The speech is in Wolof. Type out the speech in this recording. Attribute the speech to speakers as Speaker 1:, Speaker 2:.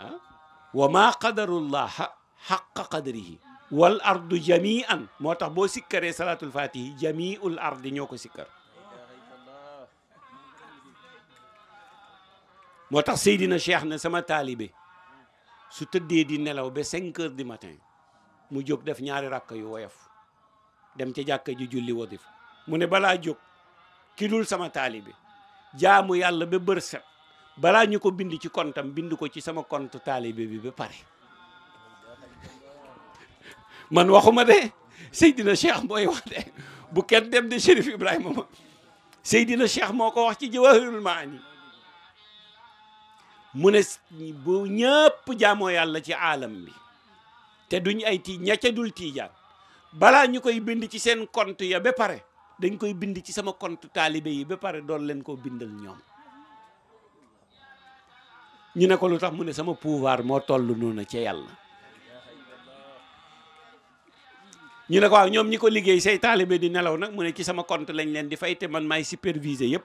Speaker 1: ah wa maa qadarullaha xaqa qadrihi wal ardu jamian moo tax boo sikkaree salaatul fatihi jamiul ardi ñoo ko sikkar moo tax Seydina Cheikh ne sama taalibe su tëddee di nelaw ba cinq heures du matin mu jóg def ñaari rakk yu woyof dem ci jàkka ji julli wadif mu ne balaa jóg ki dul sama taalibe jaamu yàlla ba bër set balaa ñu ko bind ci kontam bind ko ci sama compte taalibe bi ba pare man waxuma de Seydina Cheikh mooy wax de bu kenn dem de Chérif Ibrahima ma Seydina Cheikh moo ko wax ci Jawahirul Maani mu ne bu ñëpp jaamoo yàlla ci aalam bi te duñ ay ti ña ca dul tiijaan balaa ñu koy bind ci seen compte ya ba pare dañ koy bind ci sama compte taalibe yi ba pare doon leen koo bindal ñoom ñu ne ko lu tax mu ne sama pouvoir moo toll noonu ci yàlla ñu ne ko waaw ñoom ñi ko liggéey say taalibe di nelaw nag mu ne ci sama compte lañ leen di fay te man maay superviser yëpp